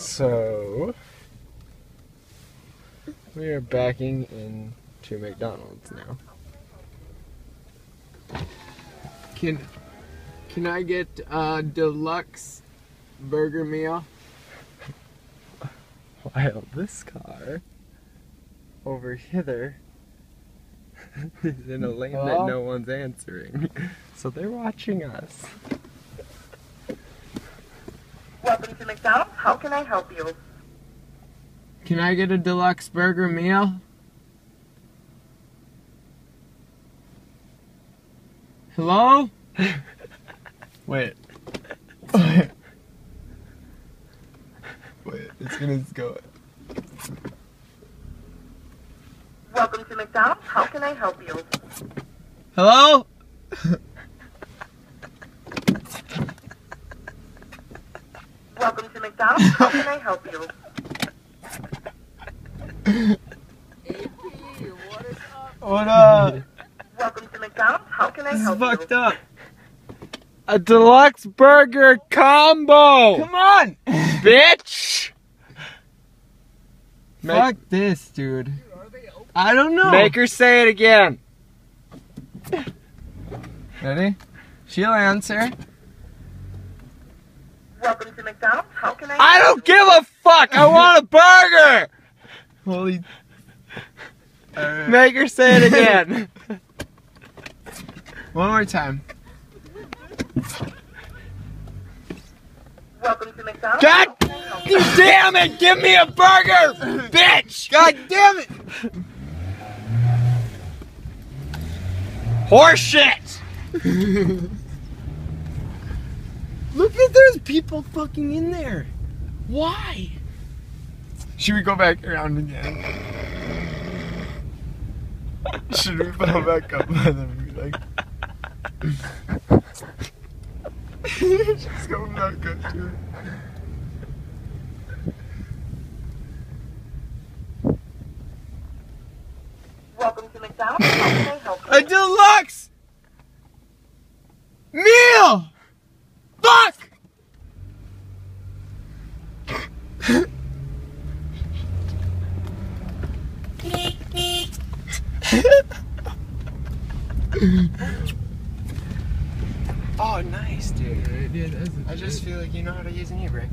So we are backing into McDonald's now. Can can I get a deluxe burger meal? While this car over hither is in a lane that no one's answering. So they're watching us. Welcome to McDonald's. How can I help you? Can I get a deluxe burger meal? Hello? Wait. Wait. Wait, it's gonna go. Welcome to McDonald's. How can I help you? Hello? Welcome to McDonald's. How can I help you? What up? Welcome to McDonald's. How can I This is help fucked you? up. A deluxe burger combo! Come on! bitch! Fuck this, dude. I don't know. Make her say it again. Ready? She'll answer. Welcome to McDonald's. How can I? I don't give a fuck. I want a burger. Holy. Make her say it again. One more time. Welcome to McDonald's. God How can I help you? damn it! Give me a burger, bitch! God damn it! Horseshit! Look at there's people fucking in there. Why? Should we go back around again? Should we fall back up and then be like Just go back up to it. Welcome to McDonald's. How can I help you? A deluxe meal. Fuck. Oh nice dude. Yeah, I just feel like you know how to use an e-brake.